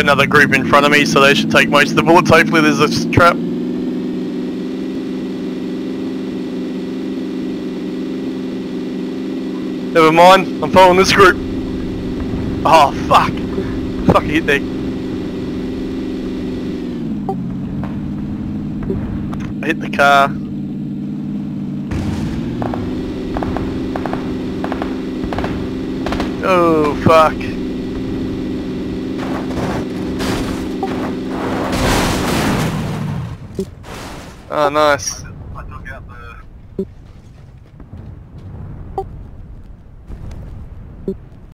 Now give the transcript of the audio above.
another group in front of me, so they should take most of the bullets. Hopefully there's a trap. Never mind, I'm following this group. Oh, fuck. Fuck, hit there. I hit the car. Oh, fuck. Oh, nice.